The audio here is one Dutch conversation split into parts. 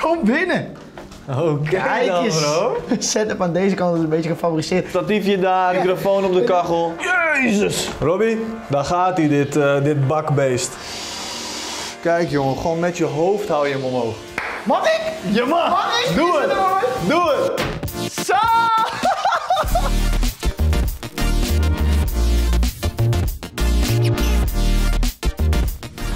Kom binnen. Oh, kijk dan, eens. bro. Setup aan deze kant is een beetje gefabriceerd. Statiefje daar, microfoon op de kachel. Jezus! Robbie, daar gaat hij, dit, eh, dit bakbeest. Kijk jongen, gewoon met je hoofd hou je hem omhoog. Mag ik? Je mag! Mag ik? Doe het! het? Doe het! Zo!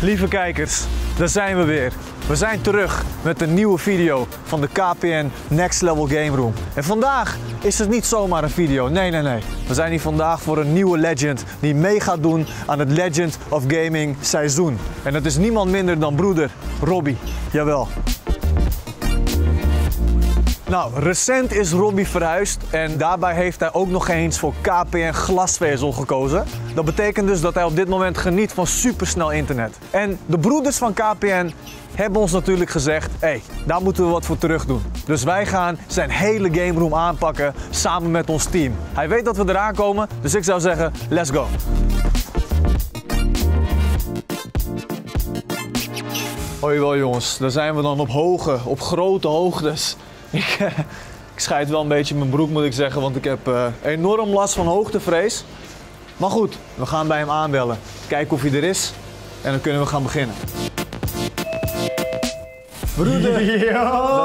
Lieve kijkers, daar zijn we weer. We zijn terug met een nieuwe video van de KPN Next Level Game Room. En vandaag is het niet zomaar een video, nee nee nee. We zijn hier vandaag voor een nieuwe legend die mee gaat doen aan het Legend of Gaming seizoen. En dat is niemand minder dan broeder Robbie, jawel. Nou, recent is Robbie verhuisd en daarbij heeft hij ook nog eens voor KPN glasvezel gekozen. Dat betekent dus dat hij op dit moment geniet van supersnel internet. En de broeders van KPN hebben ons natuurlijk gezegd, hé, hey, daar moeten we wat voor terug doen. Dus wij gaan zijn hele game room aanpakken samen met ons team. Hij weet dat we eraan komen, dus ik zou zeggen, let's go. Hoi wel jongens, daar zijn we dan op hoge, op grote hoogtes. Ik, eh, ik wel een beetje mijn broek moet ik zeggen, want ik heb eh, enorm last van hoogtevrees. Maar goed, we gaan bij hem aanbellen. Kijken of hij er is en dan kunnen we gaan beginnen. Broeder, daar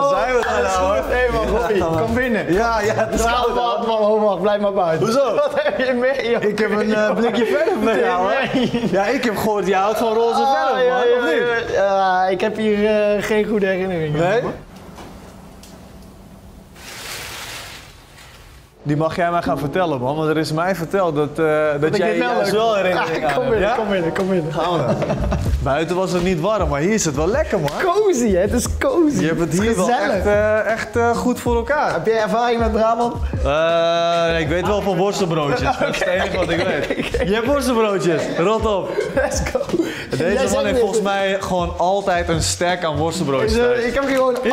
zijn we dan nou, hoor. Hé man, Robbie, kom binnen. Ja, ja, het is koud, wacht, wacht, blijf maar buiten. Hoezo? Wat heb je mee, joh? Ik heb een eh, blikje verf mee. Nee. Ja, ik heb gehoord, je houdt van roze Ah, verf, man, of niet? ja, ik heb hier eh, geen goede herinneringen. Nee? Die mag jij mij gaan vertellen, man. Want er is mij verteld dat, eh, dat, jij wel juist herinneringen Ah, Kom binnen, ja? kom binnen, kom binnen. Gaan we. Buiten was het niet warm, maar hier is het wel lekker, man. Cozy, hè? Het is cozy. Je hebt het hier wel echt, eh, echt eh, goed voor elkaar. Heb jij ervaring met Brabant? Ik weet wel van worstelbroodjes. Dat is het enige wat ik weet. Je hebt worstelbroodjes. Rot op. Let's go. Deze man heeft volgens mij gewoon altijd een stack aan worstelbroodjes. Dus, thuis. ik heb gewoon al-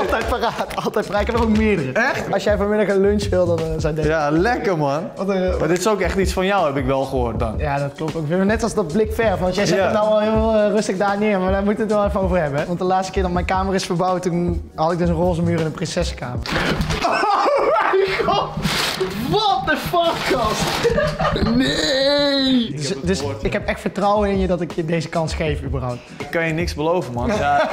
altijd paraat. Altijd paraat. Ik heb er ook meerdere. Echt? Als jij vanmiddag een lunch wil, dan eh, zijn deze. Ja, lekker man. Wat een- Maar dit is ook echt iets van jou, heb ik wel gehoord dan. Ja, dat klopt ook. Net als dat blik verf. Want jij zet Ja. het nou al heel eh, rustig daar neer. Maar daar moeten we het wel even over hebben. Want de laatste keer dat mijn kamer is verbouwd, toen had ik dus een roze muur in een prinsessenkamer. Oh mijn god! What the fuck, gast? Nee! Dus, dus ik heb echt vertrouwen in je dat ik je deze kans geef, überhaupt. Ik kan je niks beloven, man. Ja,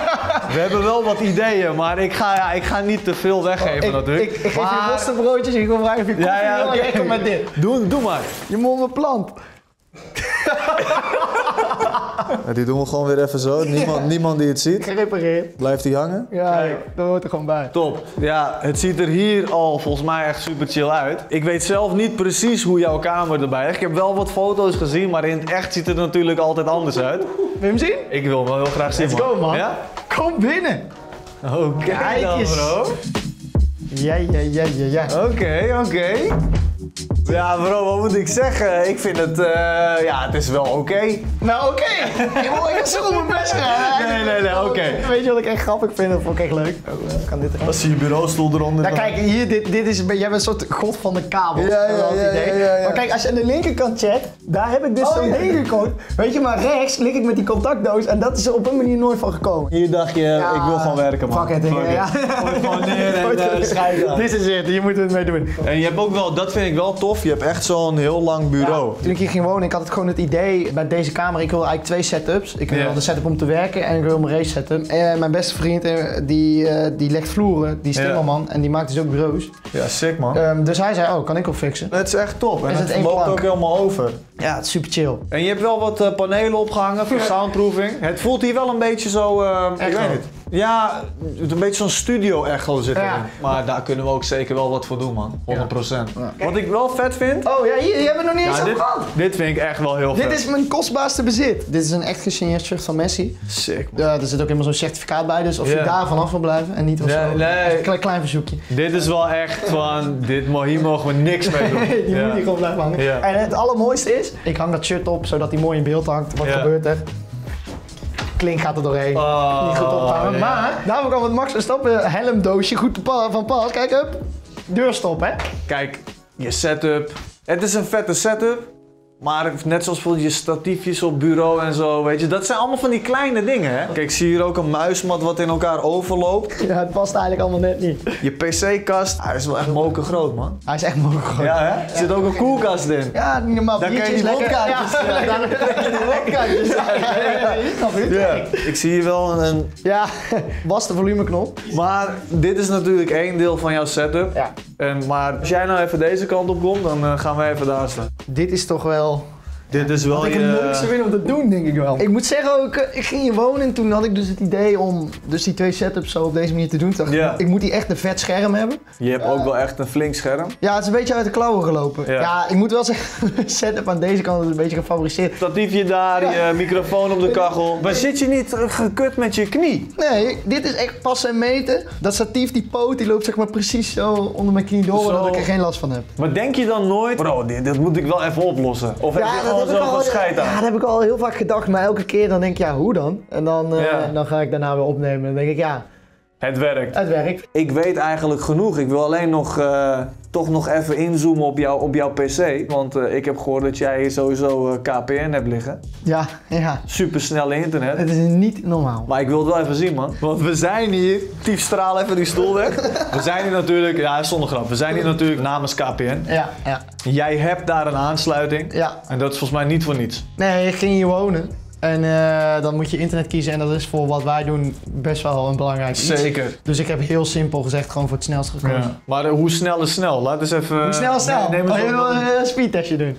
we hebben wel wat ideeën, maar ik ga, ja, ik ga niet te veel weggeven Ik, natuurlijk. ik, ik geef je worstenbroodjes en ik wil vragen of je koffie Ja, ja. En komt met dit. Doe, doe maar. Je mond mijn plant. die doen we gewoon weer even zo. Niemand, niemand die het ziet. Gerepareerd. Blijft die hangen? Ja, dat hoort er gewoon bij. Top. Ja, het ziet er hier al volgens mij echt super chill uit. Ik weet zelf niet precies hoe jouw kamer erbij is. Ik heb wel wat foto's gezien, maar in het echt ziet het er natuurlijk altijd anders uit. Wil je hem zien? Ik wil hem wel heel graag zien, Let's go, man. Ja? Kom binnen. Kijk Kijk dan, bro. Ja, ja, ja, ja, ja. Oké, oké. Ja, bro, wat moet ik zeggen? Ik vind het, eh, ja, het is wel oké. Nou, oké. Ik wil echt zo mijn best gaan. Nee, nee, nee, oké. Weet je wat ik echt grappig vind? Dat vond ik echt leuk. Oh, eh, kan dit erin? Als je je bureaustoel eronder Nou kijk, hier, dit, dit is, jij bent een soort god van de kabels. Ja, ja, Dat is wel het ja, idee. ja, ja, ja. Maar kijk, als je aan de linkerkant chat, daar heb ik dus Oh, zo'n ja. ding gekocht. Weet je, maar rechts lig ik met die contactdoos en dat is er op een manier nooit van gekomen. Hier dacht je, Ja, ik wil gewoon werken, man. Fuck it, Fuck ja. Gooi gewoon neer en uh, scheiden aan. Dit is het, hier moeten we het mee doen. En je hebt ook wel, dat vind ik wel tof, je hebt echt zo'n heel lang bureau. Toen ik hier ging wonen, ik had het gewoon het idee bij deze kamer, ik wil eigenlijk twee setups. Ik wil de setup om te werken en ik wil mijn race setup. En mijn beste vriend, eh, die, eh, die legt vloeren, die is timmerman en die maakt dus ook bureaus. Ja, sick man. Ehm, dus hij zei, oh, kan ik wel fixen? Het is echt top en Is het, het loopt ook helemaal over. Ja, het is super chill. En je hebt wel wat eh, panelen opgehangen voor soundproofing. Het voelt hier wel een beetje zo, ik weet het. Ja, een beetje zo'n studio echo zit erin. Ja. Maar daar kunnen we ook zeker wel wat voor doen man, 100%. Wat ik wel vet vind, Oh ja, hier, hebben we nog niet eens dit, gehad. dit vind ik echt wel heel vet. Dit is mijn kostbaarste bezit. Dit is een echt gesigneerd shirt van Messi. sick man. Ja, er zit ook helemaal zo'n certificaat bij, dus of je daar vanaf wil blijven en niet of Nee, zo. nee. Een klein, klein verzoekje. Dit is wel echt van, dit, hier mogen we niks mee doen. Die Ja. moet hier gewoon blijven hangen. En het allermooiste is, ik hang dat shirt op zodat hij mooi in beeld hangt. Wat gebeurt er? Klink gaat er doorheen. Oh, Niet goed opgehangen. ja. Maar daarom kan het Max Verstappen helmdoosje goed te pa- van pas. Kijk, up. Deurstop, hè? Kijk, je setup. Het is een vette setup. Maar net zoals bijvoorbeeld je statiefjes op bureau en zo, weet je. Dat zijn allemaal van die kleine dingen, hè. Kijk, ik zie hier ook een muismat wat in elkaar overloopt. Ja, het past eigenlijk allemaal net niet. Je pc-kast, hij is wel echt moken groot, man. Hij is echt mogelijk. Ja, hè? Er zit ook een koelkast in. Ja, niet normaal. Dan kan je die wodkaartjes, Ja, ja. je die wodkaartjes. Ja, je? Ik zie hier wel een, een... Ja, was de volumeknop. Maar dit is natuurlijk één deel van jouw setup. Ja. En, maar als jij nou even deze kant op komt, dan eh, gaan we even daar staan. Dit is toch wel... Dit is wel Wat ik het je... leukste vind om te doen, denk ik wel. Ik moet zeggen ook, eh, ik ging hier wonen en toen had ik dus het idee om dus die twee setups zo op deze manier te doen. Toen dacht ik, Ja. ik moet die echt een vet scherm hebben. Je hebt ook wel echt een flink scherm. Ja, het is een beetje uit de klauwen gelopen. Ja. Ja, ik moet wel zeggen, de setup aan deze kant is een beetje gefavoriseerd. Statiefje daar, je microfoon op de kachel. Maar zit je niet eh, gekut met je knie? Nee, dit is echt passen en meten. Dat statief, die poot, die loopt zeg maar precies zo onder mijn knie door, Zo. zodat ik er geen last van heb. Maar denk je dan nooit, bro, dit, dit moet ik wel even oplossen? Of heb scheid aan? ja, dat heb ik al heel vaak gedacht, maar elke keer dan denk ik, ja, hoe dan? En dan, eh, Ja. dan ga ik daarna weer opnemen. Dan denk ik, ja, Het werkt. het werkt. Ik weet eigenlijk genoeg. Ik wil alleen nog, eh, toch nog even inzoomen op, jou, op jouw PC. Want eh, ik heb gehoord dat jij sowieso eh, KPN hebt liggen. Ja, ja. Supersnelle internet. Het is niet normaal. Maar ik wil het wel even zien, man. Want we zijn hier. Tief straal even die stoel weg. We zijn hier natuurlijk, ja, zonder grap. We zijn hier natuurlijk namens KPN. Ja, ja, Jij hebt daar een aansluiting. ja. En dat is volgens mij niet voor niets. Nee, ik ging hier wonen. En eh, dan moet je internet kiezen en dat is voor wat wij doen best wel een belangrijk iets. Zeker. Dus ik heb heel simpel gezegd gewoon voor het snelst gekozen. Ja. Maar eh, hoe snel is snel? Laat eens even. Hoe snel is snel? Neem, Oh, neem je wil een eh, speedtestje doen.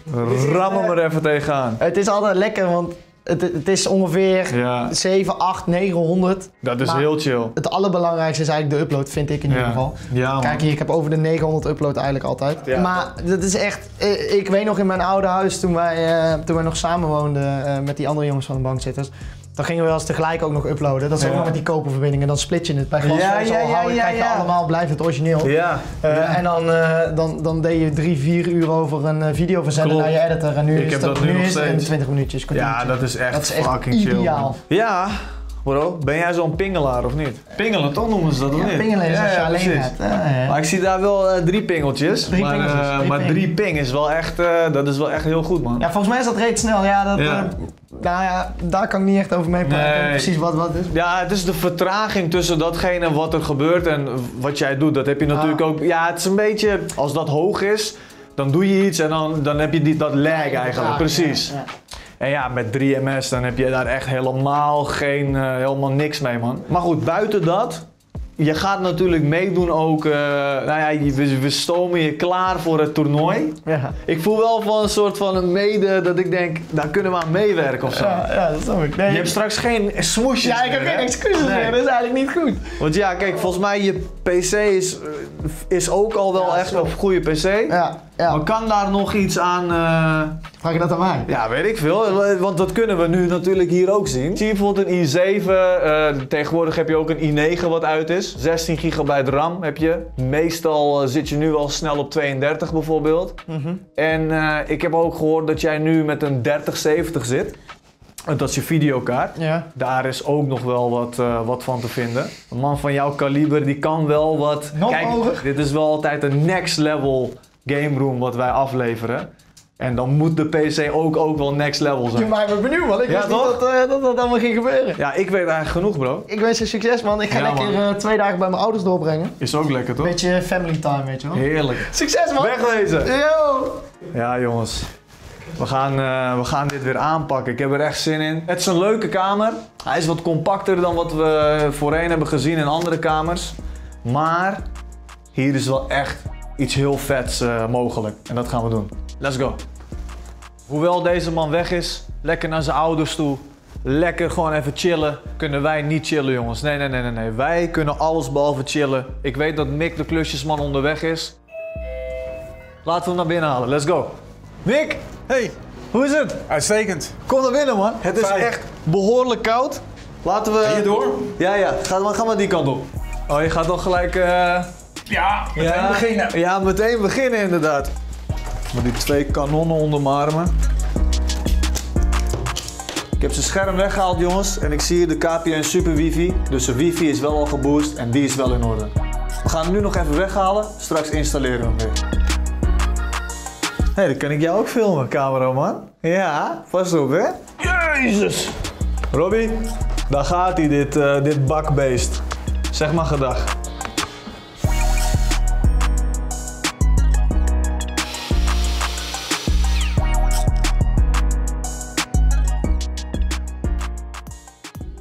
Ram hem er even tegenaan. Het is altijd lekker, want het, het is ongeveer Ja, 7, 8, 900. dat is Maar- heel chill. Het allerbelangrijkste is eigenlijk de upload, vind ik in ieder Ja. geval. Ja. Kijk hier, ik heb over de 900 upload eigenlijk altijd. Ja. Maar dat is echt... eh, Ik weet nog in mijn oude huis, toen wij, eh, toen wij nog samen woonden eh, met die andere jongens van de bankzitters. Dan gingen we wel eens tegelijk ook nog uploaden. Dat is ook nog met die koperverbinding. En dan split je het. Bij glasvezel Ja, ja, ja, krijg je allemaal, blijft het origineel. Ja. Eh, ja. En dan, eh, dan, dan deed je drie, vier uur over een eh, video verzenden Klopt. naar je editor. En nu Ik is heb het, dat nu nog is het in steeds. 20 minuutjes. Ja, dat is echt, Dat is echt fucking chill. ideaal. man. Ja, bro, ben jij zo'n pingelaar of niet? Pingelen, toch noemen ze dat of Ja, niet? pingelen is als je alleen precies. hebt. Maar ik zie daar wel drie pingeltjes. Drie maar, pingeltjes, eh, drie maar ping. drie ping is wel echt, eh, dat is wel echt heel goed, man. Ja, volgens mij is dat reeds snel. Ja, dat, Ja. Nou ja, daar kan ik niet echt over meepraten. Nee. Precies wat wat is. Ja, het is de vertraging tussen datgene wat er gebeurt en wat jij doet. Dat heb je natuurlijk Ah. ook. Ja, het is een beetje. Als dat hoog is, dan doe je iets en dan, dan heb je die, dat lag eigenlijk. Ja, Precies. ja, ja. En ja, met 3MS dan heb je daar echt helemaal geen, eh, helemaal niks mee, man. Maar goed, buiten dat. Je gaat natuurlijk meedoen ook. eh, nou ja, we, we stomen je klaar voor het toernooi. Ja. Ik voel wel van een soort van een mede dat ik denk, daar kunnen we aan meewerken of zo. Ja, ja, dat snap ik. Nee, Je hebt straks geen smoesjes ja, ik heb geen excuses Nee. meer. Dat is eigenlijk niet goed. Want ja, kijk, volgens mij je PC is, is ook al wel Ja, echt zo. een goede PC. Ja, ja. Maar kan daar nog iets aan... eh, Vraag je dat aan mij? ja, weet ik veel. Want dat kunnen we nu natuurlijk hier ook zien. Zie je bijvoorbeeld een i7. eh, tegenwoordig heb je ook een i9 wat uit is. 16 gigabyte RAM heb je. Meestal eh, zit je nu al snel op 32 bijvoorbeeld. Mhm. En eh, ik heb ook gehoord dat jij nu met een 3070 zit. En Dat is je videokaart. Ja. Daar is ook nog wel wat, eh, wat van te vinden. Een man van jouw kaliber die kan wel wat. Nog Kijk, hoger? dit is wel altijd een next level game room wat wij afleveren. En dan moet de PC ook, ook wel next level Je zijn. maakt me benieuwd, want ik Ja, wist niet toch? dat, eh, dat dat allemaal ging gebeuren. Ja, ik weet eigenlijk genoeg, bro. Ik wens je succes, man. Ik ga Ja, lekker man. eh, twee dagen bij mijn ouders doorbrengen. Is ook lekker, toch? Beetje family time, weet je wel. Heerlijk. Succes, man! Wegwezen! Yo! Ja, jongens. We gaan, eh, we gaan dit weer aanpakken. Ik heb er echt zin in. Het is een leuke kamer. Hij is wat compacter dan wat we voorheen hebben gezien in andere kamers. Maar hier is wel echt iets heel vets eh, mogelijk. En dat gaan we doen. Let's go. Hoewel deze man weg is, lekker naar zijn ouders toe. Lekker gewoon even chillen. Kunnen wij niet chillen, jongens. Nee, nee, nee, nee, nee. Wij kunnen alles behalve chillen. Ik weet dat Mick de klusjesman onderweg is. Laten we hem naar binnen halen. Let's go. Mick, Hey, hoe is het? uitstekend. Kom naar binnen, man. Het is Fijn. echt behoorlijk koud. Laten we... Ga je door? Ja, ja. Ga, maar, ga maar die kant op. Oh, je gaat toch gelijk... eh, Ja, meteen ja, beginnen. Ja, meteen beginnen inderdaad. Met die twee kanonnen onder mijn armen. Ik heb zijn scherm weggehaald, jongens. En ik zie hier de KPN Super Wifi. Dus de wifi is wel al geboost en die is wel in orde. We gaan hem nu nog even weghalen. Straks installeren we hem weer. hey, dan kan ik jou ook filmen, cameraman. Ja, pas op hè. Jezus. Robbie, daar gaat hij, dit, eh, dit bakbeest. Zeg maar gedag.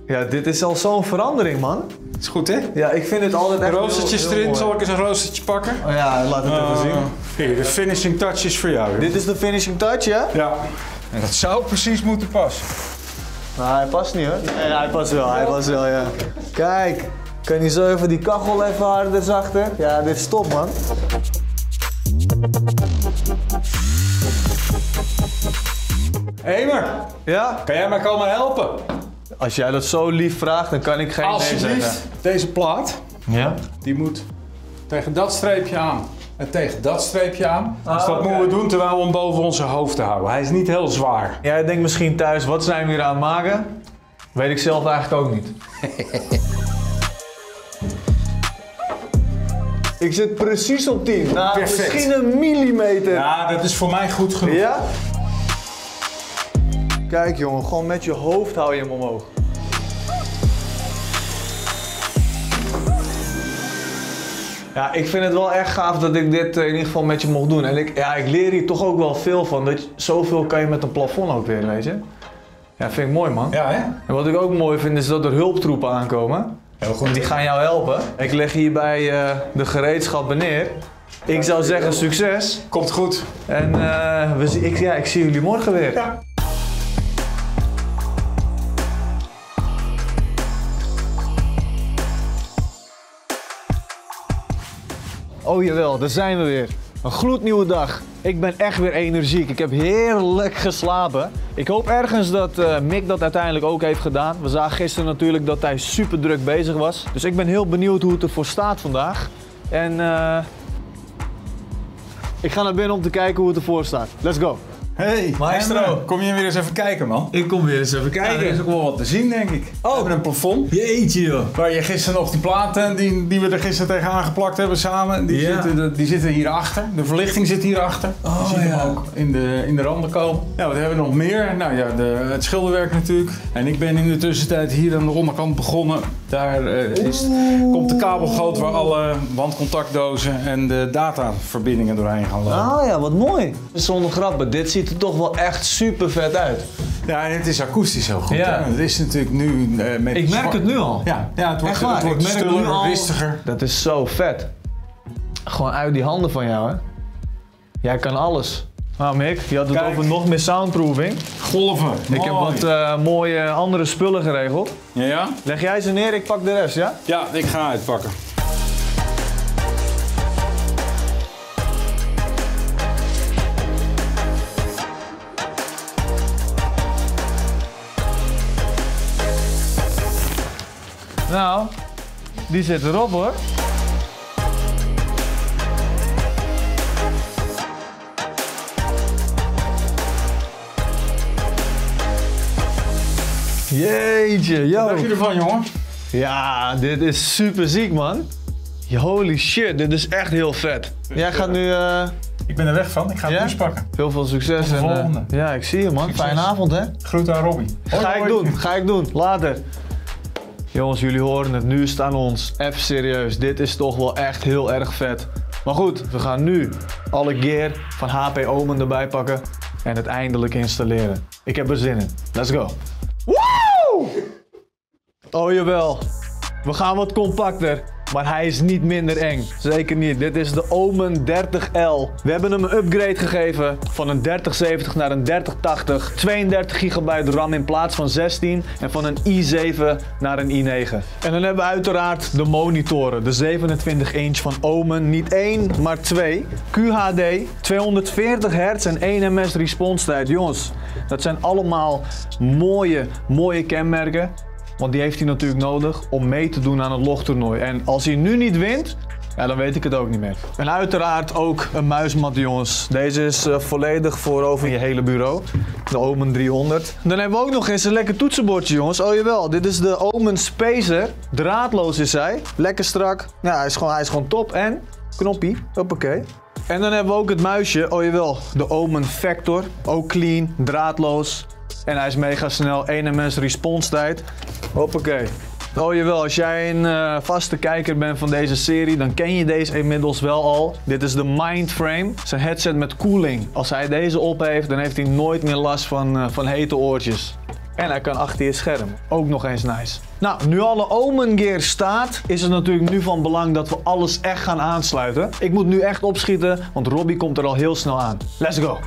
Ja, dit is al zo'n verandering, man. Is goed, hè? Ja, ik vind het altijd echt Roostertjes heel- heel erin. mooi. Zal ik eens een roostertje pakken? Oh ja, laat het even zien. Uh, hier, de finishing touch is voor jou. joh. Dit is de finishing touch, ja? Ja. En dat zou precies moeten passen. Nou, hij past niet hoor. Nee, hij past wel, hij past wel, ja. Kijk, kan je zo even die kachel even harder zachter? Ja, dit is top, man. Emer, Ja? kan jij mij komen helpen? Als jij dat zo lief vraagt, dan kan ik geen nee zeggen. Deze plaat, Ja? die moet tegen dat streepje aan. En tegen dat streepje aan. dus dat oké. moeten we doen terwijl we hem boven onze hoofd houden. Hij is niet heel zwaar. Jij denkt misschien thuis, wat zijn we hier aan het maken? Weet ik zelf eigenlijk ook niet. ik zit precies op 10. Nou, Perfect. misschien een millimeter. Ja, dat is voor mij goed genoeg. Ja? Kijk jongen, gewoon met je hoofd hou je hem omhoog. Ja, ik vind het wel echt gaaf dat ik dit eh, in ieder geval met je mocht doen. En ik, ja, ik leer hier toch ook wel veel van. Dat je, zoveel kan je met een plafond ook weer, weet je. Ja, vind ik mooi man. Ja, hè? En wat ik ook mooi vind is dat er hulptroepen aankomen. Heel goed. Die gaan jou helpen. Ik leg hierbij eh de gereedschappen neer. Ik zou zeggen succes. Komt goed. En eh, we, ik, ja, ik zie jullie morgen weer. Ja. Oh jawel, daar zijn we weer. Een gloednieuwe dag. Ik ben echt weer energiek. Ik heb heerlijk geslapen. Ik hoop ergens dat eh, Mick dat uiteindelijk ook heeft gedaan. We zagen gisteren natuurlijk dat hij super druk bezig was. Dus ik ben heel benieuwd hoe het ervoor staat vandaag. En eh, ik ga naar binnen om te kijken hoe het ervoor staat. Let's go. Hey, Maestro. Kom je weer eens even kijken, man? Ik kom weer eens even Ja, er is ook wel wat te zien, denk ik. We hebben een plafond. Jeetje joh. Waar je gisteren nog die platen die, die we er gisteren tegen aangeplakt hebben samen, die, Ja. zitten, die zitten hierachter. De verlichting zit hierachter. Oh, je ziet ja. hem ook in de, in de randen komen. Ja, wat hebben we nog meer? Nou ja, de, het schilderwerk natuurlijk. En ik ben in de tussentijd hier aan de onderkant begonnen. Daar eh, is, komt de kabelgoot waar alle wandcontactdozen en de dataverbindingen doorheen gaan lopen. Ah ja, wat mooi. Zonder grappen, dit ziet er toch wel echt super vet uit. Ja, en het is akoestisch heel goed. Ja. hè? Het is natuurlijk nu... eh, met Ik merk het nu al. Ja, ja het wordt, het wordt ik merk nu stiller, al- rustiger. Dat is zo vet. Gewoon uit die handen van jou, hè? Jij kan alles. Nou, Mick, je had het Kijk. over nog meer soundproofing. Golven. Ik heb wat eh, mooie andere spullen geregeld. Ja, ja? Leg jij ze neer, ik pak de rest, ja? Ja, ik ga uitpakken. Nou, die zit erop hoor. Jeetje, yo. Wat dacht je ervan, jongen? Ja, dit is super ziek, man. Holy shit, dit is echt heel vet. Jij gaat nu eh, Ik ben er weg van. Ik ga het Ja? pakken. heel veel succes. en, eh, volgende. ja, ik zie je, man. Fijne avond, hè? Groet aan Robbie. Hoi, Ga ik doen, ga ik doen. Later. Jongens, jullie horen het. Nu is het aan ons. Even serieus. Dit is toch wel echt heel erg vet. Maar goed, we gaan nu alle gear van HP Omen erbij pakken en het eindelijk installeren. Ik heb er zin in. Let's go. Oh jawel. We gaan wat compacter. Maar hij is niet minder eng. Zeker niet. Dit is de Omen 30L. We hebben hem een upgrade gegeven van een 3070 naar een 3080. 32 gigabyte RAM in plaats van 16. En van een i7 naar een i9. En dan hebben we uiteraard de monitoren. De 27 inch van Omen. Niet één, maar twee. QHD, 240 Hz en 1 ms response tijd. Jongens, dat zijn allemaal mooie, mooie kenmerken. Want die heeft hij natuurlijk nodig om mee te doen aan het logtoernooi. En als hij nu niet wint, ja, dan weet ik het ook niet meer. En uiteraard ook een muismat, jongens. Deze is eh, volledig voor over je hele bureau. De Omen 300. Dan hebben we ook nog eens een lekker toetsenbordje, jongens. Oh jawel, dit is de Omen Spacer. Draadloos is hij. Lekker strak. Ja, hij is gewoon, hij is gewoon top. En, knoppie, hoppakee. En dan hebben we ook het muisje, oh jawel, de Omen Factor. Ook clean, draadloos. En hij is mega snel, 1 ms response tijd. Hoppakee. Oh jawel, als jij een eh, vaste kijker bent van deze serie, dan ken je deze inmiddels wel al. Dit is de Mindframe, zijn headset met koeling. Als hij deze op heeft, dan heeft hij nooit meer last van, eh, van hete oortjes. En hij kan achter je scherm. Ook nog eens nice. Nou, nu alle Omen Gear staat, is het natuurlijk nu van belang dat we alles echt gaan aansluiten. Ik moet nu echt opschieten, want Robbie komt er al heel snel aan. Let's go!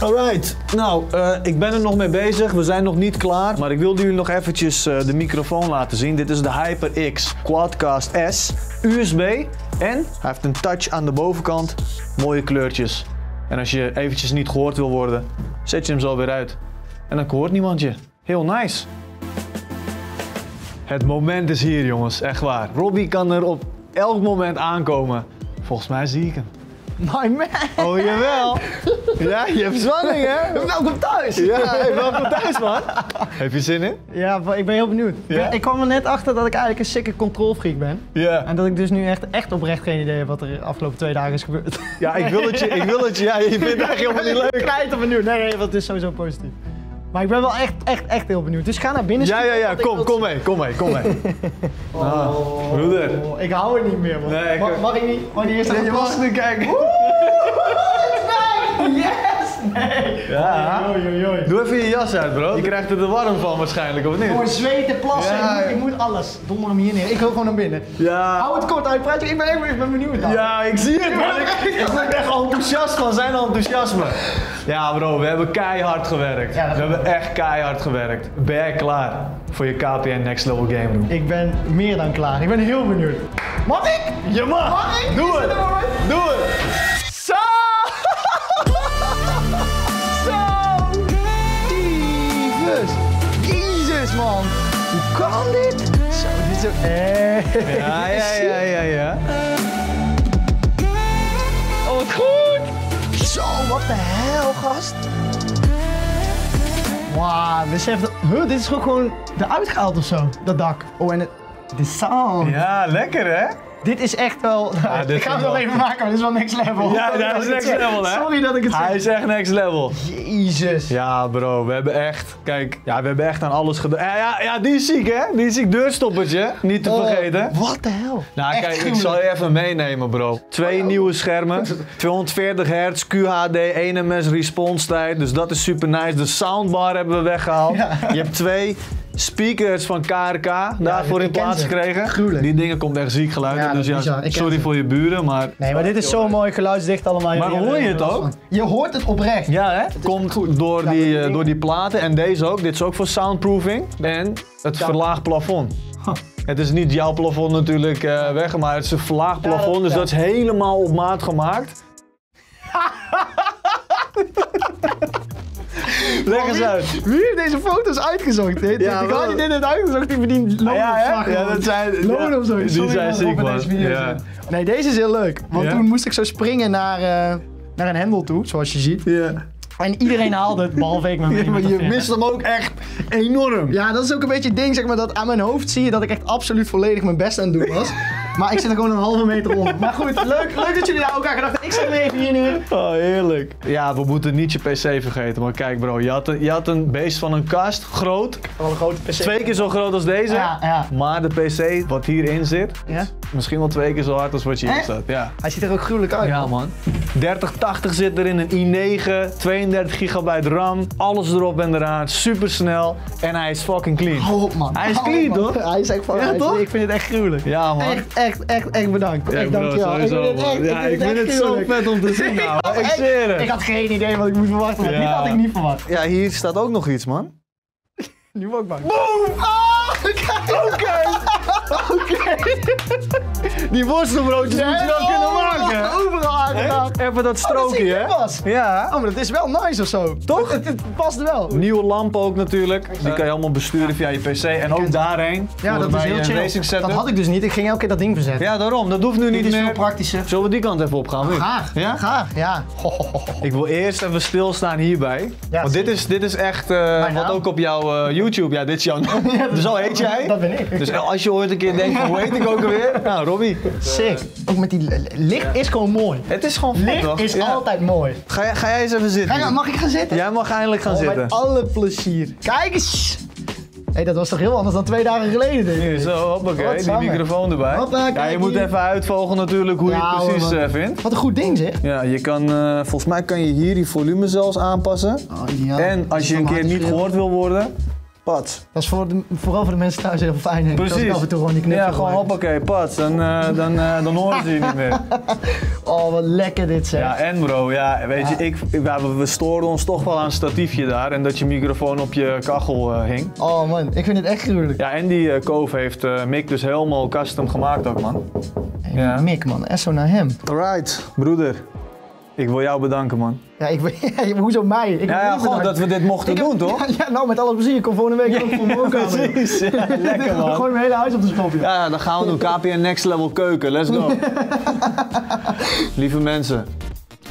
Alright, nou, eh, ik ben er nog mee bezig. We zijn nog niet klaar. Maar ik wilde jullie nog eventjes eh, de microfoon laten zien. Dit is de HyperX Quadcast S USB. En hij heeft een touch aan de bovenkant. Mooie kleurtjes. En als je eventjes niet gehoord wil worden, zet je hem zo weer uit. En dan hoort niemand je. Heel nice. Het moment is hier, jongens. Echt waar. Robbie kan er op elk moment aankomen. Volgens mij zie ik hem. My man. Oh, jawel. Ja, je hebt spanning, hè? Welkom thuis. Ja, hey, welkom thuis, man. Heb je zin in? Ja, ik ben heel benieuwd. Ik ben- Ja? Ik kwam er net achter dat ik eigenlijk een sikke controlfreak ben. Ja. En dat ik dus nu echt, echt oprecht geen idee heb wat er de afgelopen twee dagen is gebeurd. Ja, ik wil het je, ik wil het je. Ja, je vindt het eigenlijk helemaal niet leuk. Knijt benieuwd. Nee, nee, dat is sowieso positief. Maar ik ben wel echt, echt, echt heel benieuwd. Dus ga naar binnen. Ja, ja, ja, kom, wil- kom mee, kom mee, kom mee. Ah, broeder. Oh, ik hou het niet meer, man. Nee, ik- mag, mag ik niet? Mag ik eerst even Je was nu kijken. Nee! Ja. Oei, oei, oei. Doe even je jas uit, bro. Je krijgt er de warm van waarschijnlijk, of niet? zweten, plassen, Ja. ik, moet, ik moet alles. Donder hem hier neer. Ik wil gewoon naar binnen. Ja. Hou het kort uit, praat je. Ik ben, ben benieuwd. dan. Ja, ik zie het, man. Ik, ik word echt enthousiast van zijn enthousiasme. Ja, bro, we hebben keihard gewerkt. Ja, we hebben echt keihard gewerkt. Ben jij klaar voor je KPN Next Level Game Room? Ik ben meer dan klaar. Ik ben heel benieuwd. Mag ik? Je mag! Mag ik? Doe Is het! Doe het! Hoe kan dit? Zo, dit is ook... Eh. Ja, ja, ja, ja, ja. Oh, wat goed! Zo, wat de hel, gast. Wauw, besef dat... Huh, dit is gewoon gewoon eruit gehaald of zo, dat dak. Oh, en het... De sound. Ja, lekker hè? Dit is echt wel... dit ik ga het wel even maken, maar dit is wel next level. Ja, dat is next level, hè? Sorry dat ik het Hij zeg. is echt next level. Jezus. Ja, bro, we hebben echt, kijk, ja, we hebben echt aan alles gedaan. Ja, ja, ja, die is ziek, hè? Die is ziek deurstoppertje, niet te Oh, vergeten. Wat de hel? Nou, Echt kijk, ik zal je even meenemen, bro. Twee nieuwe schermen, 240 hertz, QHD, 1 ms response tijd, dus dat is super nice. De soundbar hebben we weggehaald. Ja. Je hebt twee speakers van KRK daarvoor ik in plaats gekregen. Gruwelijk. Die dingen komt echt ziek geluid Ja, dus ja, sorry ze. voor je buren, maar... Nee, maar dit is zo mooi geluidsdicht allemaal. Maar hoor je het ook? Je hoort het oprecht. Ja, hè? Komt door Ja, die, eh, door die platen en deze ook. Dit is ook voor soundproofing. En het verlaagd plafond. Het is niet jouw plafond natuurlijk eh, weg, maar het is een verlaagd Ja, plafond, dus ja. dat is helemaal op maat gemaakt. Leg eens uit. Wie heeft deze foto's uitgezocht? Ja, de wel. guy die dit heeft uitgezocht, die verdient loon Ah, ja, Ja, man. dat zijn- Loon ja, of zo. die Sorry zijn ziek, ik man. Ja. Nee, deze is heel leuk. Want Ja? toen moest ik zo springen naar, eh, naar een hendel toe, zoals je ziet. Ja. En iedereen haalde het, behalve ik met mijn maar je 1,40. mist hem ook echt enorm. Ja, dat is ook een beetje het ding, zeg maar, dat aan mijn hoofd zie je dat ik echt absoluut volledig mijn best aan het doen was. Maar ik zit er gewoon een halve meter onder. Maar goed, leuk, leuk dat jullie daar ook aan gedacht hebben. Ik zet me even hier neer. Oh, heerlijk. Ja, we moeten niet je PC vergeten. Maar kijk bro, je had een, je had een beest van een kast, groot. Wel een grote PC. Twee keer zo groot als deze. Ja, ja. Maar de PC wat hierin zit, Ja? misschien wel twee keer zo hard als wat je hier staat. Ja. Hij ziet er ook gruwelijk uit. Ja man. 3080 zit erin, een i9, 32 gigabyte RAM, alles erop en eraan, super snel en hij is fucking clean. Hou op, man. Hij is Hou clean, op, man. toch? Hij is echt van. Ja, toch? Ik vind het echt gruwelijk. Ja man. Echt, echt, echt, echt bedankt. Ja, echt, bro, dankjewel. sowieso, ik vind het man. echt, Ja, ik vind het zo vet om te zien, Ik nou. had Ik had geen idee wat ik moest verwachten. Ja. Dit had ik niet verwacht. Ja, hier staat ook nog iets man. Nu ook bang. Boom! Oh, kijk. Oké! Die worstelbroodjes moet je wel kunnen maken. Overal aangedacht. Even dat strookje, hè? Ja. Oh, maar dat is wel nice of zo. Toch? Het, het past wel. Nieuwe lamp ook natuurlijk. Die kan je allemaal besturen via je PC. En ook daarheen. Ja, dat is heel chill. Dat had ik dus niet. Ik ging elke keer dat ding verzetten. Ja, daarom. Dat hoeft nu niet is meer. veel praktischer. Zullen we die kant even opgaan? nu? Graag. Ja? Graag, ja. Ik wil eerst even stilstaan hierbij. Ja, Want dit is, dit is echt eh, wat ook op jouw eh, YouTube. Ja, dit is jouw naam. dus zo heet jij. Dat ben ik. Dus als je ooit een keer denkt hoe heet ik ook alweer? Nou, Robbie. Sick. Ook met die li- licht is gewoon mooi. Het is gewoon vet, Licht is Ja. altijd mooi. Ga, jij, ga jij eens even zitten? Ga, mag ik gaan zitten? Jij mag eindelijk gaan Oh, zitten. Met alle plezier. Kijk eens. Hé, dat was toch heel anders dan twee dagen geleden dit? Hier, zo, hoppakee, die microfoon erbij. Hoppa, ja, je moet hier. even uitvogelen natuurlijk hoe je het precies eh, vindt. Wat een goed ding zeg. Ja, je kan, eh, volgens mij kan je hier die volume zelfs aanpassen. Oh. En als je een keer niet gehoord wil worden, pats. Dat is voor de, vooral voor de mensen thuis heel fijn. denk ik. Precies. Dat ik af en toe gewoon die knuffel Ja, gewoon hoppakee, pats. Dan, eh, dan, eh, dan horen ze je niet meer. Oh, wat lekker dit zeg. Ja, en bro, ja, weet je, ik, ik- we, we storen ons toch wel aan het statiefje daar en dat je microfoon op je kachel eh, hing. Oh man, ik vind het echt gruwelijk. Ja, en die uh, Kove heeft eh, Mick dus helemaal custom gemaakt ook, man. Hey, Ja. Mick man, Esso naar hem. Alright, broeder. Ik wil jou bedanken, man. Ja, ik ja, hoezo mij? Ik Ja, ja gewoon dat we dit mochten heb- doen, toch? Ja, ja, nou met alle plezier. Ik kom volgende week ook voor mijn. Precies, ja, lekker man. Gooi mijn hele huis op de schop. Ja, dan gaan we doen. KPN Next Level Keuken. Let's go. Lieve mensen,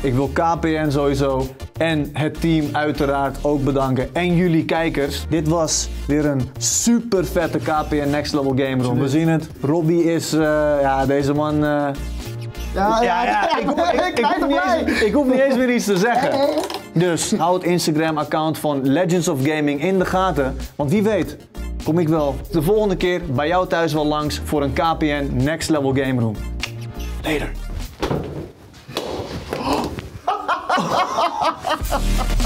ik wil KPN sowieso en het team uiteraard ook bedanken. En jullie kijkers. Dit was weer een super vette KPN Next Level Game. We zien het. Robbie is, eh, ja, deze man... eh, Ja, ja, ja, ik, hoef- ik, ik, hoef niet eens, ik hoef niet eens meer iets te zeggen. Dus hou het Instagram-account van Legends of Gaming in de gaten. Want wie weet, kom ik wel de volgende keer bij jou thuis wel langs voor een KPN Next Level Game Room. Later.